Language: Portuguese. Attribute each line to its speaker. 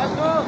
Speaker 1: Arthur!